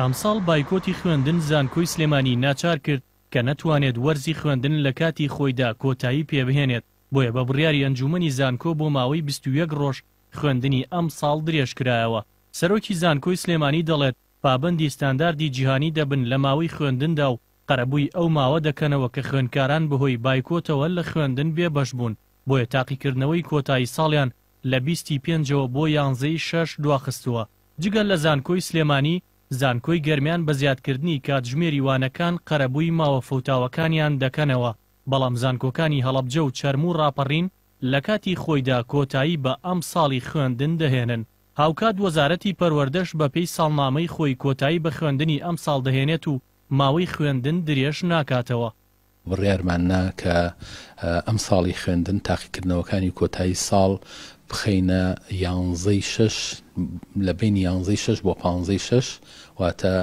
ئەمساڵ بایکۆتی خوێندن زانکۆی سلێمانی ناچار کرد کە نەتوانێت وەرزی خوێندن لە کاتی خۆیدا کۆتایی پێبهێنێت، بۆیە بە بڕیاری ئەنجوومەنی زانکۆ بۆ ماوەی بیست و یەک ڕۆژ خوێندنی ئەمساڵ درێژکرایەوە. سەرۆکی زانکۆی سلێمانی دەڵێت، پابەندی ستانداردی جیهانی دەبن لە ماوەی خوێندندا و قەرەبووی ئەو ماوە دەکەنەوە کە خوێندکاران بەهۆی بایکۆتەوە لە خوێندن بێبەش بوون، بۆیە تاقیکردنەوەی کۆتایی ساڵیان لە بیست ی پێنجەوە بۆ یانزە ی شەش دواخستووە، جگە لە زانکۆی سلێمانی، زانکۆی گەرمیان بە زیادکردنی کاتژمێری وانەکان قەرەبووی ماوە فەوتاوەکانیان دەکەنەوە، بەڵام زانکۆکانی هەڵەبجە و چەرم و ڕاپەڕین لە کاتی خۆیدا کۆتایی بە ئەمساڵی خوێندن دەهێنن، هاوکات وەزارەتی پەروەردەش بەپێی ساڵنامەی خۆی کۆتایی بە خوێندنی ئەمساڵ دەهێنێت و ماوەی خوێندن درێژ ناکاتەوە. بڕیارمان نا کە ئەمساڵی خوێندن تاقیکردنەوەکانی کۆتایی ساڵ بخەینە یانزەی شەش لە بینی یانزەی شەش بۆ پانزەی شەش واتە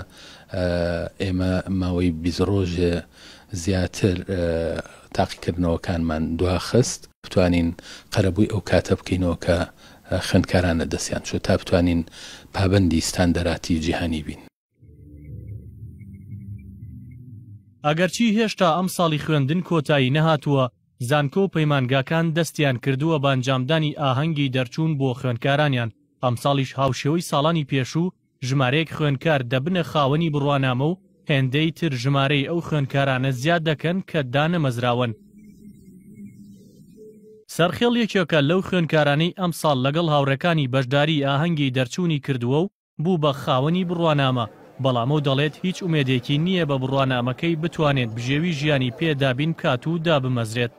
ئێمە ماوەی بیست ڕۆژێ زیاتر تاقیکردنەوەکانمان دواخست بتوانین قەرەبووی ئەو کاتە بکەینەوە کە خوێندکاران لە دەستیان چووە تا بتوانین پابەندی ستاندەراتی جیهانی بین. ئەگەرچی هێشتا ئەمساڵی خوێندن کۆتایی نەهاتووە، زانکۆ و پەیمانگاکان دەستیان کردووە بە ئەنجامدانی ئاهەنگی دەرچوون بۆ خوێندکارانیان، ئەمساڵیش هاوشێوەی ساڵانی پێشوو ژمارەیەک خوێندکار دەبنە خاوەنی بڕوانامە و هێندەی تر ژمارەی ئەو خوێندکارانە زیاد دەکەن کە دانەمەزراون. سەرخێڵ یەکێکە لەو خوێندکارانەی ئەمساڵ لەگەڵ هاوڕێکانی بەشداری ئاهەنگی دەرچوونی کردووە و بوو بە خاوەنی بڕوانامە، بەڵام ئەو دەڵێت هیچ ئومێدێکی نییە بە بڕوانامەکەی بتوانێت بژێوی ژیانی پێ دابین بکات و دابمەزرێت.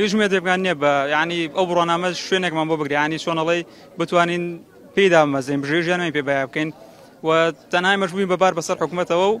هیچ ئومێدێکمان نییە بە یانی ئەو بڕوانامە شوێنێکمان بۆ بگرێت، یانی چۆن ئەڵێی بتوانین پێی دابمەزرێین، بژێوی ژیانمان پێ بایە بکەین و تەنها ئێمەش بووین بە بار بەسەر حکومەتەوە و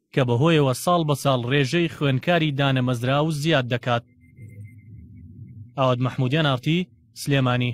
کە بەهۆیەوە ساڵ بە ساڵ رێژەی خوێندکاری دانەمەزراو زیاد دەکات. ئاوات مەحمودیان، ئارتی، سلێمانی.